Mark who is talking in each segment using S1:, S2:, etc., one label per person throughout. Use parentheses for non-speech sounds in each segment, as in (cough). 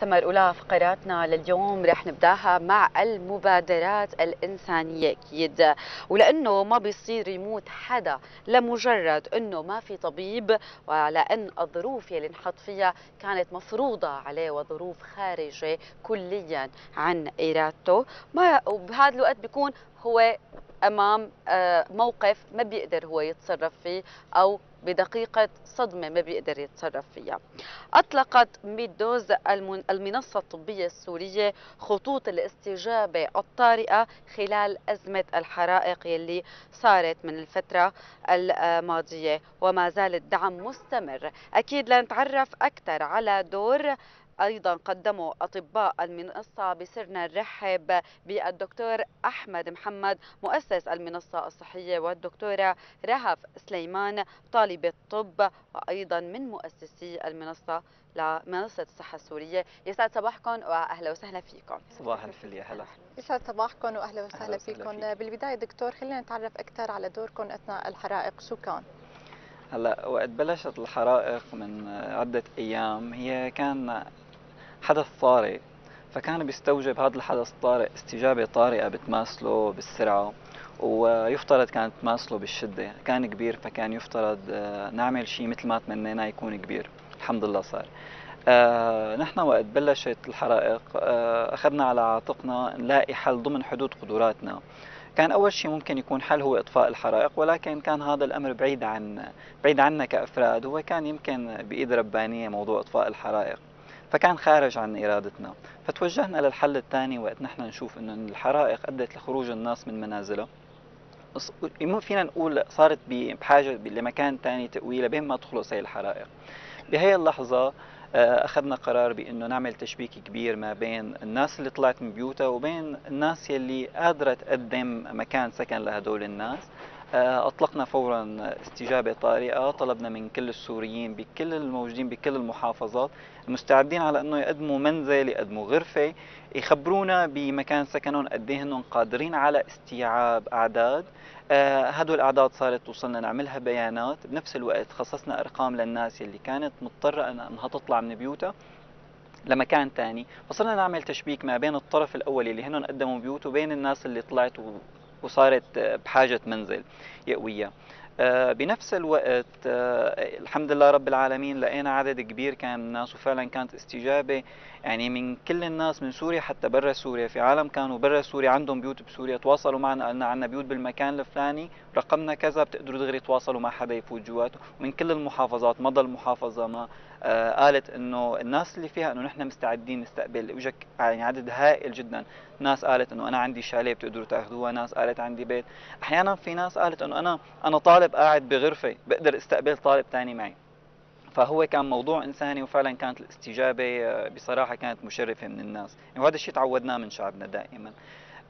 S1: سمر أولى فقراتنا لليوم رح نبدأها مع المبادرات الإنسانية أكيد. ولأنه ما بيصير يموت حدا لمجرد أنه ما في طبيب ولأن الظروف يلي انحط فيها كانت مفروضة عليه وظروف خارجة كليا عن إرادته. ما وبهذا الوقت بيكون هو أمام آه، موقف ما بيقدر هو يتصرف فيه أو بدقيقة صدمة ما بيقدر يتصرف فيها. أطلقت ميدوز المنصة الطبية السورية خطوط الاستجابة الطارئة خلال أزمة الحرائق يلي صارت من الفترة الماضية وما زال الدعم مستمر. أكيد لنتعرف أكثر على دور أيضا قدموا أطباء المنصة بسرنا نرحب بالدكتور أحمد محمد مؤسس المنصة الصحية والدكتورة رهف سليمان طالبه طب وأيضا من مؤسسي المنصة لمنصة الصحة السورية. يسعد صباحكم وأهلا وسهلا فيكم.
S2: صباح الفل يا هلا.
S3: يسعد صباحكم وأهلا وسهلا فيكم. فيك. بالبداية دكتور خلينا نتعرف أكثر على دوركم أثناء الحرائق. شو كان؟
S2: هلا وقت بلشت الحرائق من عدة أيام هي كان حدث طارئ. فكان بيستوجب هذا الحدث الطارئ استجابة طارئة بتماثله بالسرعة ويفترض كانت تماثله بالشدة. كان كبير فكان يفترض آه، نعمل شيء مثل ما تمنينا يكون كبير. الحمد لله صار. آه نحن وقت بلشت الحرائق آه أخذنا على عاتقنا نلاقي حل ضمن حدود قدراتنا. كان أول شيء ممكن يكون حل هو إطفاء الحرائق ولكن كان هذا الأمر بعيد عن بعيد عنا كأفراد هو كان يمكن بإيد ربانية موضوع إطفاء الحرائق. فكان خارج عن إرادتنا. فتوجهنا للحل الثاني وقت نحن نشوف أنه الحرائق أدت لخروج الناس من منازلها فينا نقول صارت بحاجة لمكان ثاني تأويلة بين ما تخلص هي الحرائق. بهي اللحظة آه، أخذنا قرار بأنه نعمل تشبيك كبير ما بين الناس اللي طلعت من بيوتها وبين الناس يلي قادرة تقدم مكان سكن لهدول الناس. آه، أطلقنا فورا استجابة طارئة طلبنا من كل السوريين بكل الموجودين بكل المحافظات المستعدين على أنه يقدموا منزل يقدموا غرفة يخبرونا بمكان سكنهم قد هن قادرين على استيعاب أعداد. آه هدول الأعداد صارت توصلنا نعملها بيانات. بنفس الوقت خصصنا أرقام للناس اللي كانت مضطرة أنها تطلع من بيوتها لمكان ثاني فصرنا نعمل تشبيك ما بين الطرف الأول اللي هن قدموا بيوت وبين الناس اللي طلعت وصارت بحاجة منزل يأويها آه، بنفس الوقت آه، الحمد لله رب العالمين لقينا عدد كبير كان من الناس وفعلا كانت استجابة. يعني من كل الناس من سوريا حتى برا سوريا. في عالم كانوا برا سوريا عندهم بيوت بسوريا. تواصلوا معنا قالنا عندنا بيوت بالمكان الفلاني رقمنا كذا بتقدروا دغري تواصلوا مع حدا يفوت جواته ومن كل المحافظات مضى المحافظة ما آه قالت إنه الناس اللي فيها إنه نحن مستعدين نستقبل. اجك يعني عدد هائل جدا. ناس قالت إنه أنا عندي شاليه بتقدروا تأخذوها ناس قالت عندي بيت. أحيانا في ناس قالت إنه أنا أنا طالب قاعد بغرفة بقدر استقبل طالب ثاني معي. فهو كان موضوع إنساني وفعلا كانت الاستجابة آه، بصراحة كانت مشرفة من الناس. يعني وهذا الشيء تعودناه من شعبنا دائما.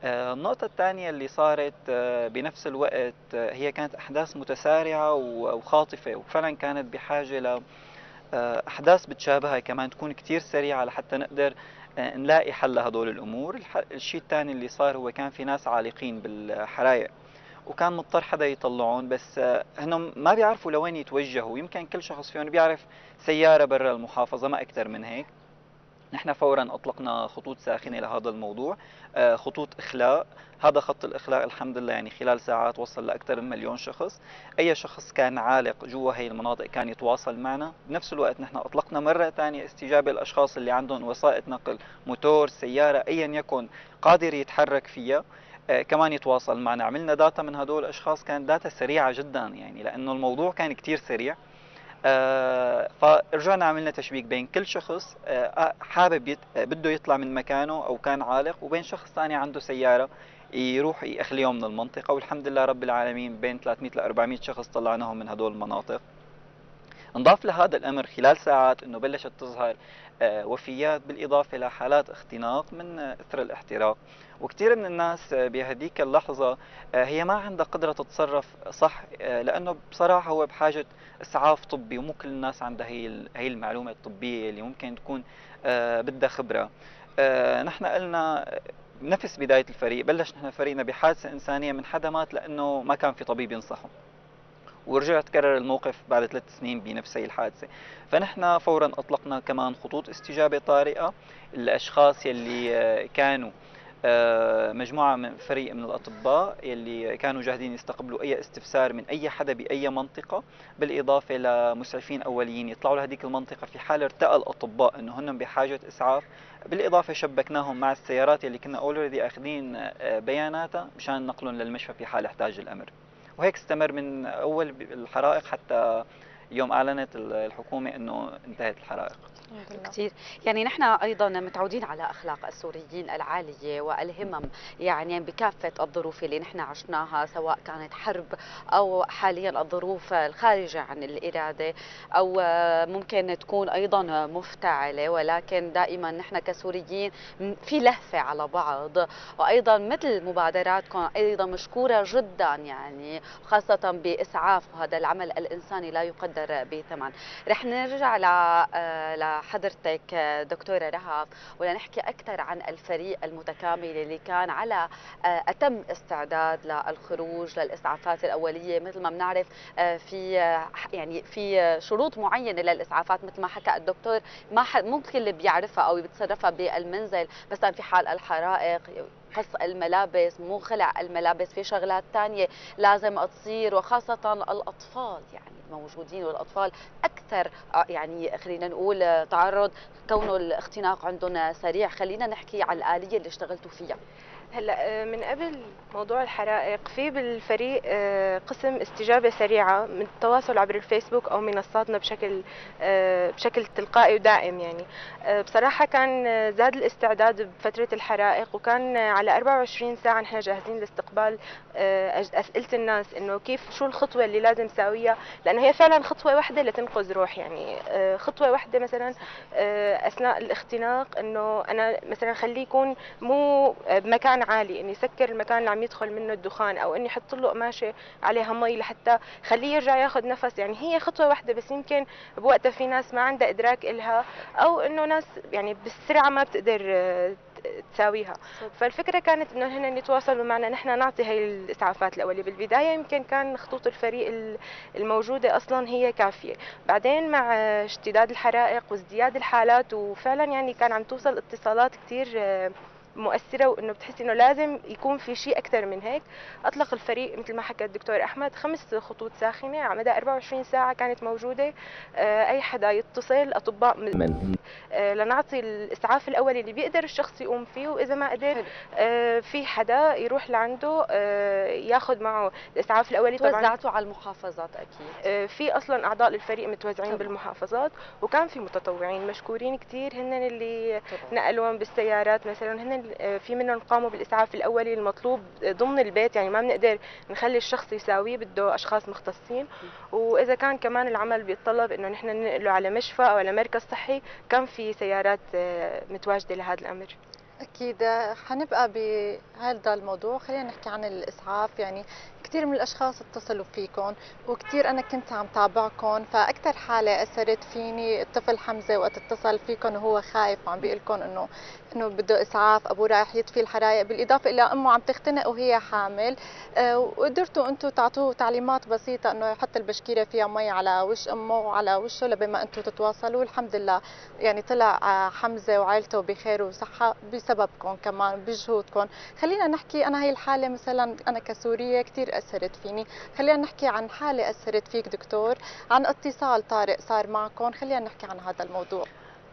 S2: آه، النقطة الثانية اللي صارت آه، بنفس الوقت هي كانت أحداث متسارعة وخاطفة وفعلا كانت بحاجة ل أحداث بتشابهها كمان تكون كتير سريعة لحتى نقدر نلاقي حل لهدول الأمور. الشيء الثاني اللي صار هو كان في ناس عالقين بالحرايق وكان مضطر حدا يطلعون بس آه، هنم ما بيعرفوا لوين يتوجهوا. يمكن كل شخص فيهم بيعرف سيارة برا المحافظة ما أكثر من هيك. نحن فورا أطلقنا خطوط ساخنة لهذا الموضوع آه، خطوط إخلاء. هذا خط الإخلاء الحمد لله يعني خلال ساعات وصل لأكثر من مليون شخص. أي شخص كان عالق جوا هي المناطق كان يتواصل معنا. بنفس الوقت نحن أطلقنا مرة ثانية استجابة للأشخاص اللي عندهم وسائط نقل موتور سيارة ايا يكن قادر يتحرك فيها. كمان يتواصل معنا. عملنا data من هدول الأشخاص كانت data سريعة جدا يعني لأنه الموضوع كان كثير سريع. آه فرجعنا عملنا تشبيك بين كل شخص آه حابب يت... بده يطلع من مكانه أو كان عالق وبين شخص ثاني عنده سيارة يروح يخليه من المنطقة. والحمد لله رب العالمين بين 300 ل 400 شخص طلعناهم من هدول المناطق. انضاف لهذا الأمر خلال ساعات إنه بلشت تظهر آه، وفيات بالإضافة لحالات اختناق من إثر الاحتراق. وكثير من الناس بهديك اللحظة آه، هي ما عندها قدرة تتصرف صح آه، لأنه بصراحة هو بحاجة إسعاف طبي ومو كل الناس عندها هي هي المعلومة الطبية اللي ممكن تكون بدها خبرة. نحن قلنا نفس بداية الفريق بلش نحن فريقنا بحادثة إنسانية من حدا مات لأنه ما كان في طبيب ينصحه. ورجع تكرر الموقف بعد ثلاث سنين بنفس هي الحادثة. فنحن فورا أطلقنا كمان خطوط استجابة طارئة. الأشخاص يلي كانوا آه، مجموعة من فريق من الأطباء يلي كانوا جاهزين يستقبلوا أي استفسار من أي حدا بأي منطقة بالإضافة لمسعفين أوليين يطلعوا لهذيك المنطقة في حال ارتأى الأطباء أنه هن بحاجة إسعاف. بالإضافة شبكناهم مع السيارات يلي كنا أولريدي أخذين آه، بياناتها مشان نقلهم للمشفى في حال احتاج الأمر. وهيك استمر من أول الحرائق حتى يوم أعلنت الحكومة أنه انتهت الحرائق.
S1: كثير يعني نحن أيضا متعودين على أخلاق السوريين العالية والهمم يعني بكافة الظروف اللي نحن عشناها سواء كانت حرب أو حاليا الظروف الخارجة عن الإرادة أو ممكن تكون أيضا مفتعلة. ولكن دائما نحن كسوريين في لهفة على بعض. وأيضا مثل مبادراتكم أيضا مشكورة جدا يعني خاصة بإسعاف هذا العمل الإنساني لا يقدر بثمن. رح نرجع ل حضرتك دكتورة رهف ولنحكي أكثر عن الفريق المتكامل اللي كان على آه، أتم استعداد للخروج للإسعافات الأولية. مثل ما بنعرف آه، في يعني في شروط معينة للإسعافات. مثل ما حكى الدكتور ما ممكن اللي بيعرفها أو بيتصرفها بالمنزل مثلا في حال الحرائق. قص الملابس مو خلع الملابس في شغلات ثانية لازم تصير وخاصة الأطفال يعني موجودين والأطفال أكثر آه، يعني خلينا نقول آه، تعرض كونه الاختناق عندهم سريع. خلينا نحكي على الآلية اللي اشتغلتوا فيها.
S4: هلا آه، من قبل موضوع الحرائق في بالفريق آه، قسم استجابة سريعة من التواصل عبر الفيسبوك أو منصاتنا بشكل آه، بشكل تلقائي ودائم يعني. بصراحة كان زاد الاستعداد بفترة الحرائق وكان على 24 ساعة نحن جاهزين لاستقبال أسئلة الناس إنه كيف شو الخطوة اللي لازم ساويها لأنه هي فعلا خطوة واحدة لتنقذ روح يعني. خطوة واحدة مثلا أثناء الاختناق إنه أنا مثلا خليه يكون مو بمكان عالي إني سكر المكان اللي عم يدخل منه الدخان أو إني أحط له قماشة عليها مي لحتى خليه يرجع ياخذ نفس. يعني هي خطوة واحدة بس يمكن بوقتها في ناس ما عندها إدراك إلها أو إنه ناس يعني بالسرعة ما بتقدر آه، تساويها. فالفكرة كانت إنه هن يتواصلوا معنا. نحن نعطي هي الإسعافات الأولية. بالبداية يمكن كان خطوط الفريق الموجودة أصلا هي كافية. بعدين مع اشتداد الحرائق وازدياد الحالات وفعلا يعني كان عم توصل اتصالات كثير آه، مؤثرة وإنه بتحسي إنه لازم يكون في شيء أكثر من هيك. أطلق الفريق مثل ما حكى الدكتور أحمد خمس خطوط ساخنة على مدى 24 ساعة كانت موجودة. آه، أي حدا يتصل أطباء من آه، لنعطي الإسعاف الاولي اللي بيقدر الشخص يقوم فيه وإذا ما قدر آه، في حدا يروح لعنده ياخذ معه الإسعاف الأولي.
S1: طبعا توزعتوا على المحافظات أكيد.
S4: في أصلا أعضاء للفريق متوزعين طبعا. بالمحافظات وكان في متطوعين مشكورين كثير هن اللي نقلوهم بالسيارات مثلا هن في منهم قاموا بالإسعاف الأولي المطلوب ضمن البيت يعني ما بنقدر نخلي الشخص يساويه بده أشخاص مختصين. وإذا كان كمان العمل بيتطلب إنه نحن ننقله على مشفى أو على مركز صحي كان في سيارات آه، متواجدة لهذا الأمر.
S3: أكيد. حنبقى بهذا الموضوع. خلينا نحكي عن الإسعاف. يعني كثير من الأشخاص اتصلوا فيكم وكثير أنا كنت عم تابعكم فاكثر حالة أثرت فيني الطفل حمزة وقت اتصل فيكم وهو خايف وعم بيقول لكم إنه إنه بده إسعاف أبوه رايح يطفي الحرايق بالإضافة إلى أمه عم تختنق وهي حامل. أه وقدرتوا أنتم تعطوه تعليمات بسيطة إنه يحط البشكيره فيها مي على وش أمه وعلى وشه لبما أنتم تتواصلوا الحمد لله يعني طلع آه، حمزة وعائلته بخير وصحة بسببكم كمان بجهودكم خلينا نحكي أنا هي الحالة مثلا أنا كسورية كثير أثرت فيني. خلينا نحكي عن حالة أثرت فيك دكتور عن اتصال طارئ صار معكم. خلينا نحكي عن هذا الموضوع.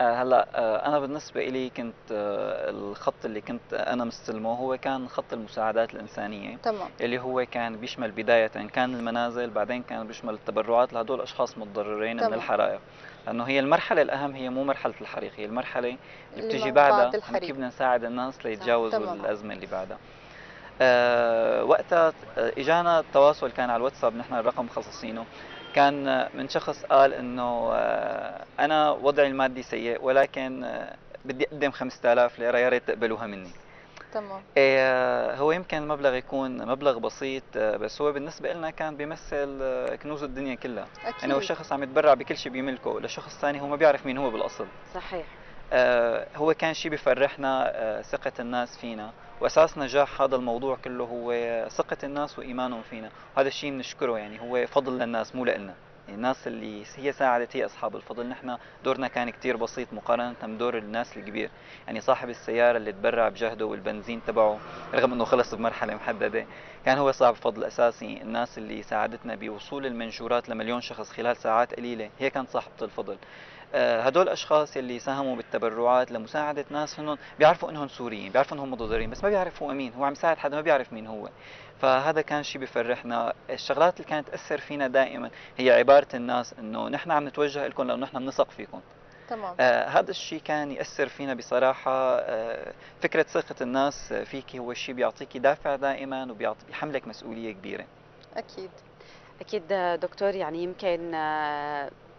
S2: آه، هلا آه، أنا بالنسبة لي كنت آه، الخط اللي كنت أنا مستلمه هو كان خط المساعدات الإنسانية.
S3: تمام.
S2: اللي هو كان بيشمل بداية كان المنازل بعدين كان بيشمل التبرعات. لهدول الأشخاص متضررين تمام. من الحرائق. لأنه هي المرحلة الأهم هي مو مرحلة الحريق هي المرحلة اللي بتيجي بعدها كيف بدنا نساعد الناس ليتجاوزوا الأزمة اللي بعدها. وقتها إجانا التواصل كان على الواتساب نحن الرقم مخصصينه. كان من شخص قال إنه آه، أنا وضعي المادي سيء ولكن آه، بدي أقدم 5000 ليره يا ريت تقبلوها مني.
S3: تمام.
S2: إيه هو يمكن المبلغ يكون مبلغ بسيط بس هو بالنسبة لنا كان بيمثل كنوز الدنيا كلها.
S3: أكيد.
S2: يعني هو شخص عم يتبرع بكل شيء بيملكه لشخص ثاني هو ما بيعرف مين هو بالأصل.
S1: صحيح.
S2: آه، هو كان شيء بفرحنا آه، ثقة الناس فينا. وأساس نجاح هذا الموضوع كله هو ثقة الناس وإيمانهم فينا. وهذا الشيء بنشكره يعني هو فضل للناس مو لنا يعني الناس اللي هي ساعدت هي أصحاب الفضل. نحن دورنا كان كتير بسيط مقارنة بدور الناس الكبير. يعني صاحب السيارة اللي تبرع بجهده والبنزين تبعه رغم إنه خلص بمرحلة محددة كان هو صاحب فضل أساسي. الناس اللي ساعدتنا بوصول المنشورات لمليون شخص خلال ساعات قليلة هي كانت صاحبة الفضل. آه، هدول الأشخاص اللي ساهموا بالتبرعات لمساعدة ناس هن بيعرفوا إنهم سوريين بيعرفوا إنهم متضررين بس ما بيعرفوا مين هو عم يساعد حدا ما بيعرف مين هو. فهذا كان شيء بفرحنا. الشغلات اللي كانت تأثر فينا دائما هي عبارة الناس إنه نحن عم نتوجه لكم لأنه نحن بنثق فيكم.
S3: تمام.
S2: آه هذا الشيء كان يأثر فينا بصراحة. آه فكرة ثقة الناس فيك هو الشيء بيعطيكي دافع دائما وبيحملك مسؤولية كبيرة.
S3: أكيد.
S1: أكيد دكتور يعني يمكن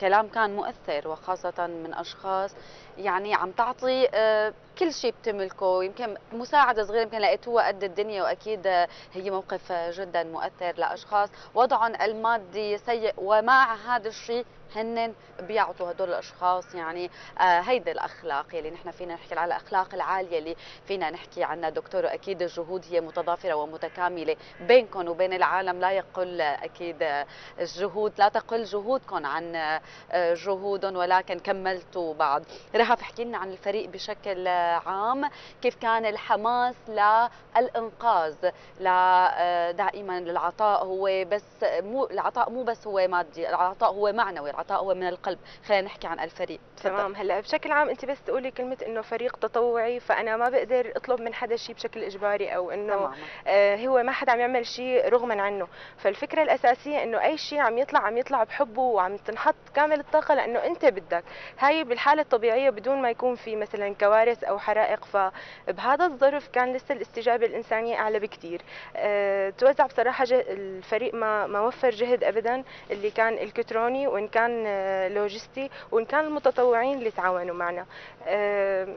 S1: آه، كلام كان مؤثر وخاصة من أشخاص يعني عم تعطي آه، كل شيء بتملكه. يمكن مساعدة صغيرة يمكن لقيتوها قد الدنيا وأكيد آه، هي موقف جدا مؤثر لأشخاص. وضعهم المادي سيء ومع هذا الشيء هن بيعطوا هدول الأشخاص يعني آه هيدي الأخلاق يلي نحن فينا نحكي على الأخلاق العالية اللي فينا نحكي عنها. دكتور واكيد الجهود هي متضافرة ومتكاملة بينكم وبين العالم. لا يقل أكيد الجهود. لا تقل جهودكم عن آه، جهودهم ولكن كملتوا بعض. رهف احكي لنا عن الفريق بشكل عام. كيف كان الحماس للإنقاذ؟ لا دائما للعطاء هو بس مو العطاء مو بس هو مادي العطاء هو معنوي العطاء هو من القلب. خلينا نحكي عن الفريق.
S4: تمام. هلا بشكل عام انت بس تقولي كلمة إنه فريق تطوعي فأنا ما بقدر أطلب من حدا شيء بشكل إجباري أو إنه آه هو ما حدا عم يعمل شيء رغما عنه. فالفكرة الأساسية إنه أي شيء عم يطلع عم يطلع بحبه وعم تنحط كامل الطاقة لأنه أنت بدك. هاي بالحالة الطبيعية بدون ما يكون في مثلا كوارث أو حرائق فبهذا الظرف كان لسه الاستجابة الإنسانية أعلى بكثير أه توزع بصراحة الفريق ما ما وفر جهد ابدا اللي كان الكتروني وإن كان آه، لوجستي وإن كان المتطوعين اللي تعاونوا معنا. أه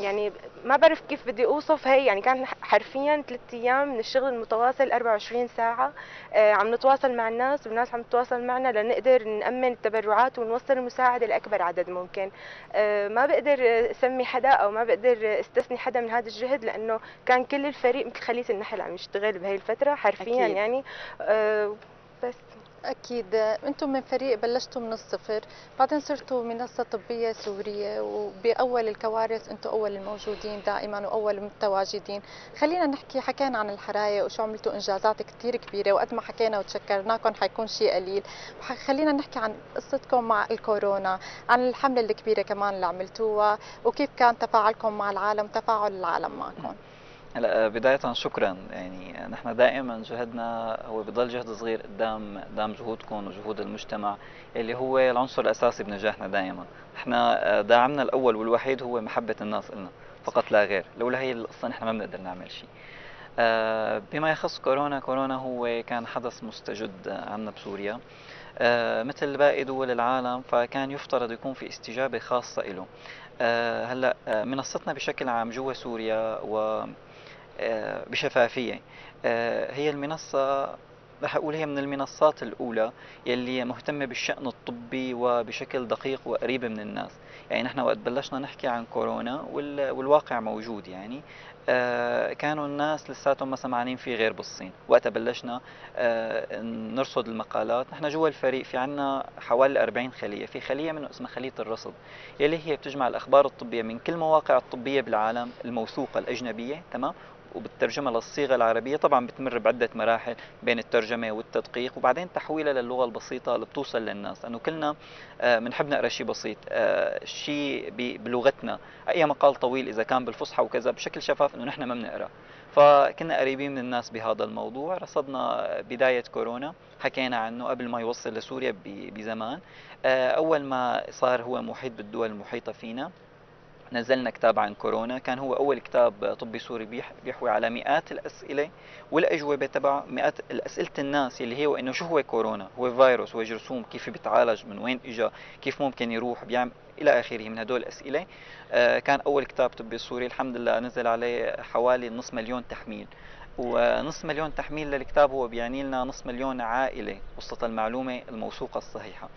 S4: يعني ما بعرف كيف بدي أوصف. هي يعني كان حرفيا ثلاث أيام من الشغل المتواصل 24 ساعة آه عم نتواصل مع الناس والناس عم تتواصل معنا لنقدر نأمن التبرعات ونوصل المساعدة لأكبر عدد ممكن. آه ما بقدر أسمي حدا أو ما بقدر استثني حدا من هذا الجهد لأنه كان كل الفريق مثل خلية النحل عم يشتغل بهي الفترة حرفيا أكيد. يعني. آه بس.
S3: أكيد. أنتم من فريق بلشتوا من الصفر بعدين صرتوا منصة طبية سورية وبأول الكوارث أنتم أول الموجودين دائما وأول المتواجدين. خلينا نحكي حكينا عن الحرايق وشو عملتوا إنجازات كثير كبيرة وقد ما حكينا وتشكرناكم حيكون شيء قليل. خلينا نحكي عن قصتكم مع الكورونا عن الحملة الكبيرة كمان اللي عملتوها وكيف كان تفاعلكم مع العالم تفاعل العالم معكم.
S2: هلا بداية شكرا. يعني نحن دائما جهدنا هو بضل جهد صغير قدام قدام جهودكم وجهود المجتمع اللي هو العنصر الأساسي بنجاحنا دائما. نحن داعمنا الأول والوحيد هو محبة الناس لنا فقط لا غير. لولا هي القصة نحن ما بنقدر نعمل شيء. آه، بما يخص كورونا كورونا هو كان حدث مستجد عندنا بسوريا. آه، مثل باقي دول العالم فكان يفترض يكون في استجابة خاصة له آه، هلأ منصتنا بشكل عام جوا سوريا و آه، بشفافية. آه، هي المنصة رح أقول هي من المنصات الأولى يلي مهتمة بالشأن الطبي وبشكل دقيق وقريب من الناس. يعني نحن وقت بلشنا نحكي عن كورونا والواقع موجود يعني. آه، كانوا الناس لساتهم ما سمعانين فيه غير بالصين. وقتها بلشنا نرصد المقالات. نحن جوا الفريق في عنا حوالي 40 خلية. في خلية منه اسمها خلية الرصد يلي هي بتجمع الأخبار الطبية من كل مواقع الطبية بالعالم الموثوقة الأجنبية تمام؟ وبالترجمة للصيغة العربية طبعا بتمر بعدة مراحل بين الترجمة والتدقيق وبعدين تحويلها للغة البسيطة اللي بتوصل للناس. لأنه كلنا بنحب آه، نقرأ شيء بسيط آه، شيء بلغتنا. أي مقال طويل إذا كان بالفصحى وكذا بشكل شفاف إنه نحن ما بنقرأ. فكنا قريبين من الناس بهذا الموضوع. رصدنا بداية كورونا حكينا عنه قبل ما يوصل لسوريا بزمان. آه، أول ما صار هو محيط بالدول المحيطة فينا نزلنا كتاب عن كورونا. كان هو أول كتاب طبي سوري بيحوي على مئات الأسئلة والأجوبة تبع مئات أسئلة الناس اللي هي إنه شو هو كورونا؟ هو فيروس؟ هو جرثوم؟ كيف بيتعالج؟ من وين إجا؟ كيف ممكن يروح؟ بيعمل إلى آخره من هدول الأسئلة. آه كان أول كتاب طبي سوري الحمد لله نزل عليه حوالي نص مليون تحميل. ونص مليون تحميل للكتاب هو بيعني لنا نص مليون عائلة وسط المعلومة الموثوقة الصحيحة.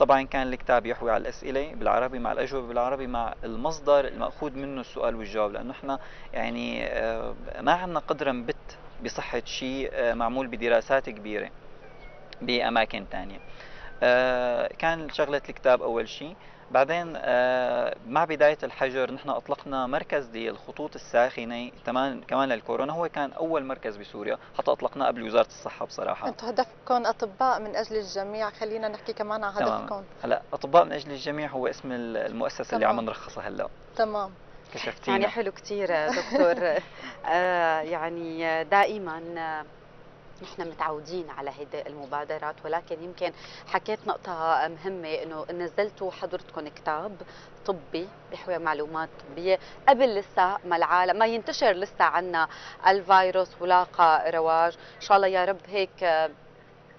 S2: طبعا كان الكتاب يحوي على الأسئلة بالعربي مع الأجوبة بالعربي مع المصدر المأخوذ منه السؤال والجواب لأنه إحنا يعني آه، ما عندنا قدره نبت بصحة شيء آه، معمول بدراسات كبيرة بأماكن ثانية كان شغلة الكتاب أول شيء. بعدين آه، مع بداية الحجر نحن أطلقنا مركز للخطوط الساخنة كمان كمان للكورونا. هو كان أول مركز بسوريا حتى أطلقناه قبل وزارة الصحة بصراحة.
S3: أنتم هدفكم أطباء من أجل الجميع. خلينا نحكي كمان عن هدفكم.
S2: هلا أطباء من أجل الجميع هو اسم المؤسسة تمام. اللي عم نرخصها هلا.
S3: تمام.
S2: كشفتينا.
S1: يعني حلو كثير دكتور. (laughs) آه يعني دائما نحن متعودين على هيدي المبادرات ولكن يمكن حكيت نقطة مهمة إنه نزلتوا حضرتكم كتاب طبي بيحوي معلومات طبية قبل لسه ما العالم ما ينتشر لسه عنا الفيروس ولاقى رواج. إن شاء الله يا رب هيك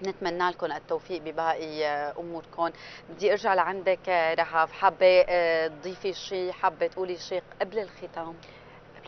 S1: نتمنى لكم التوفيق بباقي أموركم. بدي أرجع لعندك رهف حابة تضيفي شيء حابة تقولي شيء قبل الختام؟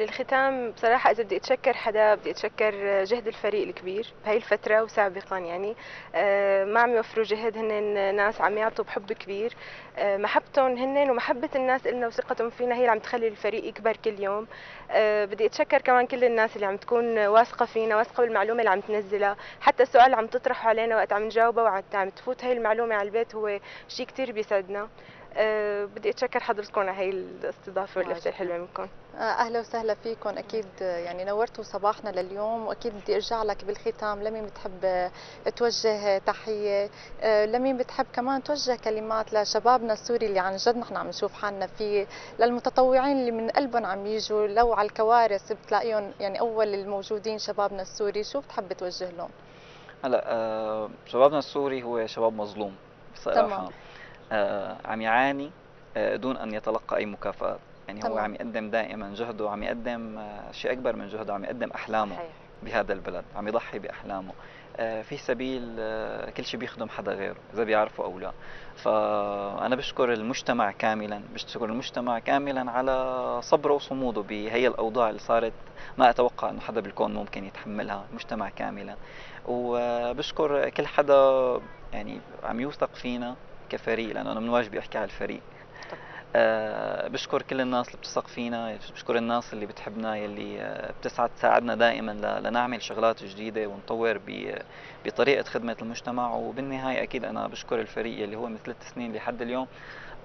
S4: للختام بصراحة إذا بدي أتشكر حدا بدي أتشكر جهد الفريق الكبير بهي الفترة وسابقا يعني. آه، ما عم يوفروا جهد هن ناس عم يعطوا بحب كبير. آه، محبتهم هن ومحبة الناس إلنا وثقتهم فينا هي اللي عم تخلي الفريق يكبر كل يوم. آه، بدي أتشكر كمان كل الناس اللي عم تكون واثقة فينا واثقة بالمعلومة اللي عم تنزلها. حتى السؤال اللي عم تطرحه علينا وقت عم نجاوبه وعم تفوت هي المعلومة على البيت هو شيء كتير بيسعدنا. أه بدي أتشكر حضرتكم على هي الاستضافة واللفته الحلوة منكم.
S3: آه، أهلا وسهلا فيكم. أكيد يعني نورتوا صباحنا لليوم وأكيد بدي أرجع لك بالختام. لمين بتحب توجه تحية؟ آه، لمين بتحب كمان توجه كلمات لشبابنا السوري اللي عن جد نحن عم نشوف حالنا فيه؟ للمتطوعين اللي من قلبهم عم يجوا لو على الكوارث بتلاقيهم يعني أول الموجودين شبابنا السوري. شو بتحب توجه لهم؟
S2: هلأ شبابنا السوري هو شباب مظلوم بصراحه تمام. آه، عم يعاني آه، دون أن يتلقى أي مكافآت. يعني هو عم يقدم دائما جهده عم يقدم آه، شيء أكبر من جهده عم يقدم أحلامه صحيح. بهذا البلد عم يضحي بأحلامه. في سبيل كل شيء بيخدم حدا غيره إذا بيعرفه أو لا. فأنا بشكر المجتمع كاملا بشكر المجتمع كاملا على صبره وصموده بهي الأوضاع اللي صارت. ما أتوقع إنه حدا بالكون ممكن يتحملها المجتمع كاملا. وبشكر كل حدا يعني عم يوثق فينا. كفريق لأنه أنا من واجبي احكي على الفريق. أه بشكر كل الناس اللي بتثق فينا بشكر الناس اللي بتحبنا يلي آه، بتسعى تساعدنا دائما لنعمل شغلات جديدة ونطور بطريقة خدمة المجتمع. وبالنهاية أكيد أنا بشكر الفريق اللي هو من ثلاث سنين لحد اليوم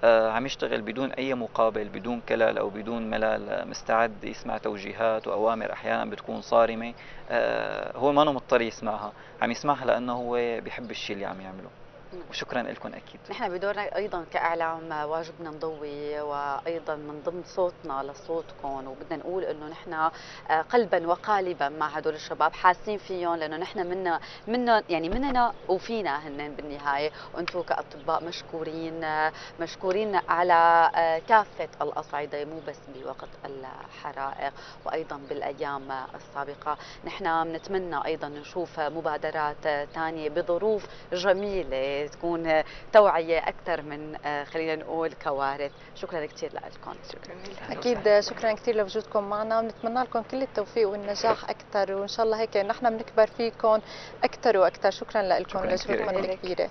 S2: آه عم يشتغل بدون أي مقابل بدون كلال أو بدون ملال مستعد يسمع توجيهات وأوامر أحيانا بتكون صارمة. آه هو ما مضطر يسمعها عم يسمعها لأنه هو بيحب الشيء اللي عم يعمله. وشكرا لكم أكيد.
S1: نحن بدورنا أيضا كإعلام واجبنا نضوي وأيضا من ضمن صوتنا لصوتكم وبدنا نقول إنه نحن آه، قلبا وقالبا مع هدول الشباب حاسين فيهم لأنه نحن منا منا يعني مننا وفينا هن بالنهاية. وأنتم كأطباء مشكورين مشكورين على آه، كافة الأصعدة مو بس بوقت الحرائق وأيضا بالأيام السابقة. نحن بنتمنى أيضا نشوف مبادرات ثانية بظروف جميلة تكون توعية أكثر من آه، خلينا نقول كوارث. شكرا كثير لكم.
S3: شكرا أكيد شكرا كثير لوجودكم معنا ونتمنى لكم كل التوفيق والنجاح أكثر وإن شاء الله هيك نحن بنكبر فيكم أكثر وأكثر. شكرا لكم لجهودكم الكبيرة.